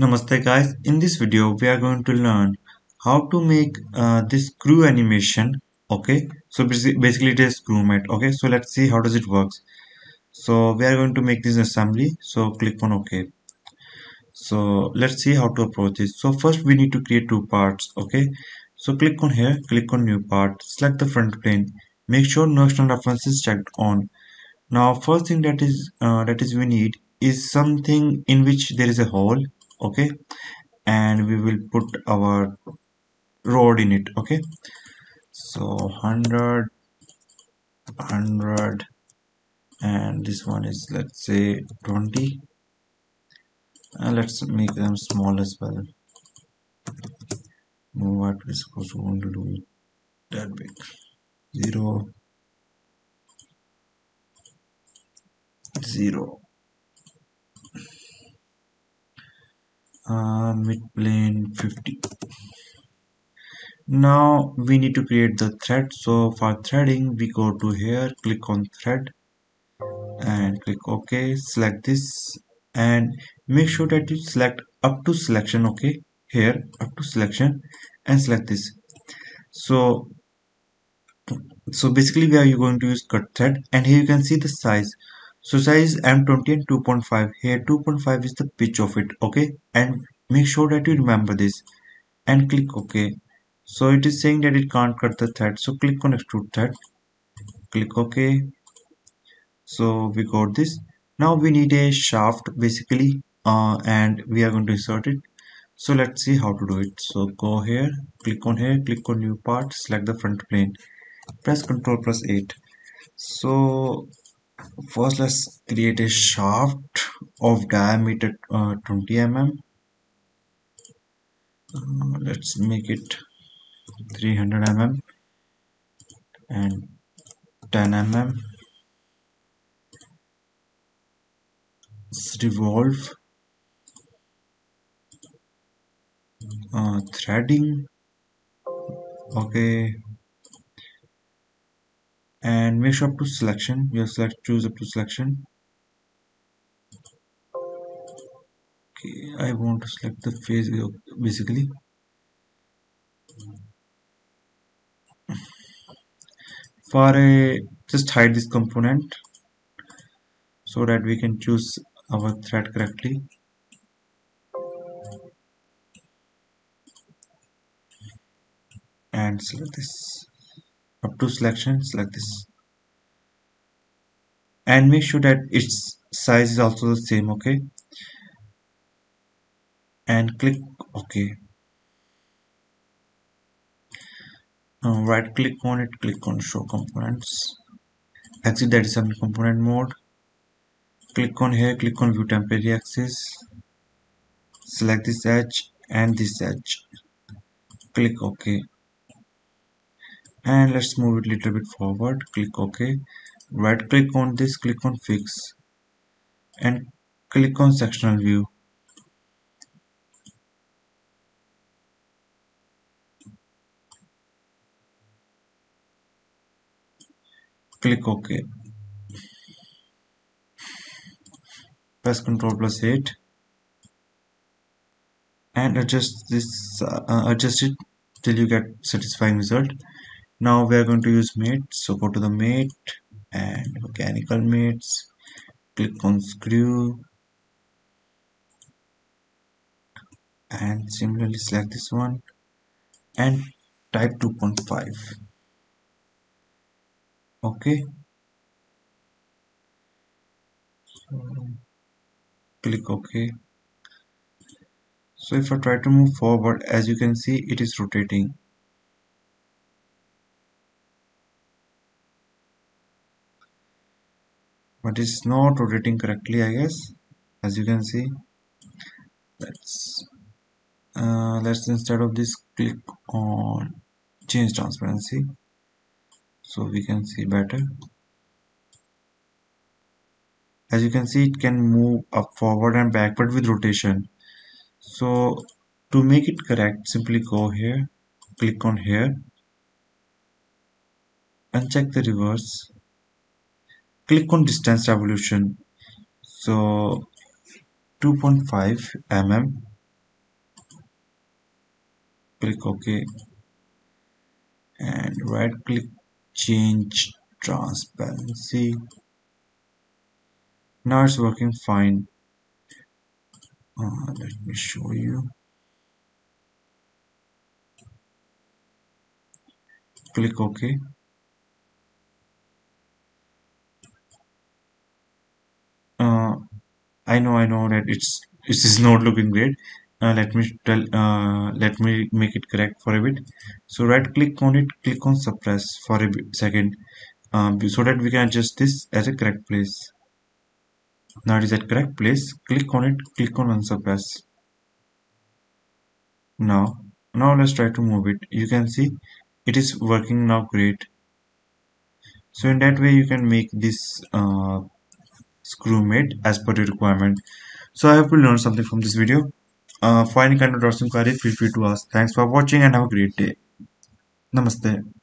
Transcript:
Namaste guys, in this video we are going to learn how to make uh, this screw animation okay? So basically it is screw mate okay? So let's see how does it works. So we are going to make this assembly. So click on ok. So let's see how to approach this. So first we need to create two parts okay? So click on here. Click on new part. Select the front plane. Make sure no external reference is checked on. Now first thing that is uh, that is we need is something in which there is a hole okay? And we will put our rod in it okay? So 100 100 and this one is let's say 20 and let's make them small as well. What we're supposed to want to do that big? Zero. Zero uh, mid plane 50 now we need to create the thread. So for threading we go to here click on thread and click ok. Select this and make sure that you select up to selection okay here up to selection and select this. So so basically we are going to use cut thread and here you can see the size so size m20 and 2.5 here 2.5 is the pitch of it okay? And make sure that you remember this and click ok. So it is saying that it can't cut the thread. So click on extrude thread. Click ok. So we got this. Now we need a shaft basically uh, and we are going to insert it. So let's see how to do it. So go here. Click on here. Click on new part. Select the front plane. Press ctrl plus 8 so first let's create a shaft of diameter uh, 20 mm. Uh, let's make it 300 mm and 10 mm. Revolve uh, threading. Okay and make sure up to selection you have select choose up to selection. Okay I want to select the face basically. For a just hide this component so that we can choose our thread correctly. And select this up to selections like this. And make sure that its size is also the same okay? And click ok. Now right click on it click on show components. Exit that assembly component mode. Click on here click on view temporary axis select this edge and this edge. Click ok and let's move it little bit forward. Click ok. Right click on this click on fix and click on sectional view. Click ok. Press ctrl plus 8 and adjust this uh, adjust it till you get satisfying result now we are going to use mate. So go to the mate and mechanical mates. Click on screw. And similarly select this one. And type 2.5 okay. So click ok. So if I try to move forward as you can see it is rotating but it's not rotating correctly I guess as you can see. Let's uh, let's instead of this click on change transparency so we can see better. As you can see it can move up forward and backward with rotation. So to make it correct simply go here click on here uncheck the reverse click on distance revolution. So 2.5 mm. Click ok. And right click change transparency. Now it's working fine. Uh, let me show you. Click ok uh, I know I know that it's it is not looking great. Uh, let me tell uh, let me make it correct for a bit. So right click on it click on suppress for a bit, second. Um, so that we can adjust this as a correct place. Now it is at correct place. Click on it click on unsuppress. Now now let's try to move it. You can see it is working now great. So in that way you can make this uh, screw mate as per your requirement. So i hope you learned something from this video. Uh, for any kind of drawing query feel free to ask. Thanks for watching and have a great day. Namaste